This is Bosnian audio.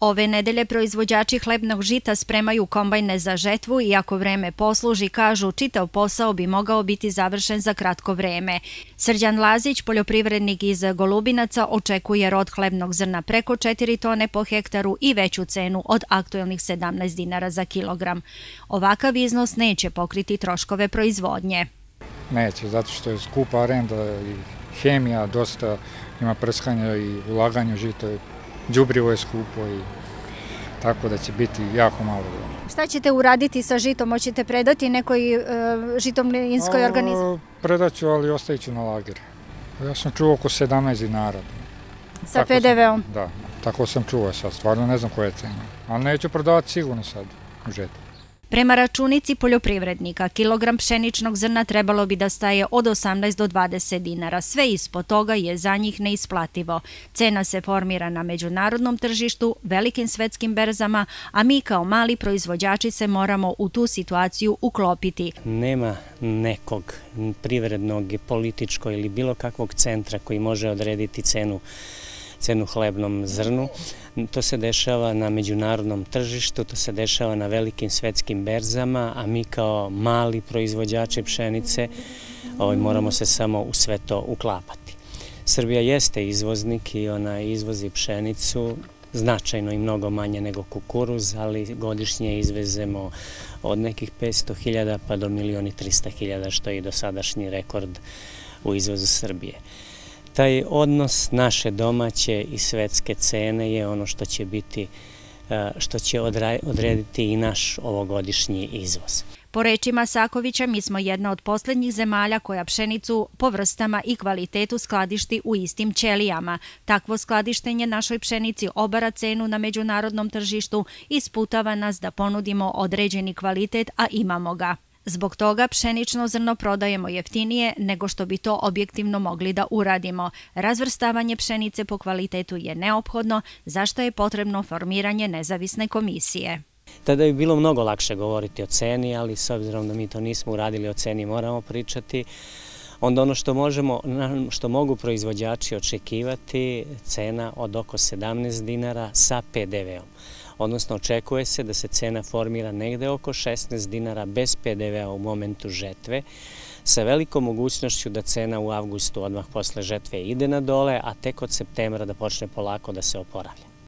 Ove nedelje proizvođači hlebnog žita spremaju kombajne za žetvu i ako vreme posluži, kažu, čitav posao bi mogao biti završen za kratko vreme. Srđan Lazić, poljoprivrednik iz Golubinaca, očekuje rod hlebnog zrna preko 4 tone po hektaru i veću cenu od aktuelnih 17 dinara za kilogram. Ovakav iznos neće pokriti troškove proizvodnje. Neće, zato što je skupa arenda i hemija, dosta ima prskanja i ulaganja žita, džubrivo je skupo i tako da će biti jako malo. Šta ćete uraditi sa žitom? Hoćete predati nekoj e, žitomlinskoj organizaciji? Predaću, ali ostavit ću na lager. Ja sam čuo oko 17 dinara. Sa PDV-om? Da, tako sam čuo sad, stvarno ne znam koja je cena. Ali neću prodavati sigurno sad u žetu. Prema računici poljoprivrednika, kilogram pšeničnog zrna trebalo bi da staje od 18 do 20 dinara. Sve ispod toga je za njih neisplativo. Cena se formira na međunarodnom tržištu, velikim svetskim berzama, a mi kao mali proizvođači se moramo u tu situaciju uklopiti. Nema nekog privrednog, političkog ili bilo kakvog centra koji može odrediti cenu cenu hlebnom zrnu. To se dešava na međunarodnom tržištu, to se dešava na velikim svetskim berzama, a mi kao mali proizvođači pšenice ovaj, moramo se samo u sve to uklapati. Srbija jeste izvoznik i ona izvozi pšenicu, značajno i mnogo manje nego kukuruz, ali godišnje izvezemo od nekih 500.000 pa do 1.300.000 što je i dosadašnji rekord u izvozu Srbije taj odnos naše domaće i svetske cene je ono što će biti e, što će odrediti i naš ovogodišnji izvoz. Po rečima Sakovića, mi smo jedna od posljednjih zemalja koja pšenicu po vrstama i kvalitetu skladišti u istim ćelijama. Takvo skladištenje našoj pšenici obara cenu na međunarodnom tržištu i sputava nas da ponudimo određeni kvalitet, a imamo ga. Zbog toga pšenično zrno prodajemo jeftinije nego što bi to objektivno mogli da uradimo. Razvrstavanje pšenice po kvalitetu je neophodno, zašto je potrebno formiranje nezavisne komisije. Tada bi bilo mnogo lakše govoriti o ceni, ali s obzirom da mi to nismo uradili o ceni, moramo pričati. Onda ono što možemo, što mogu proizvođači očekivati, cena od oko 17 dinara sa PDV-om odnosno očekuje se da se cena formira negde oko 16 dinara bez PDV-a u momentu žetve, sa velikom mogućnošću da cena u avgustu odmah posle žetve ide na dole, a tek od septembra da počne polako da se oporavlja.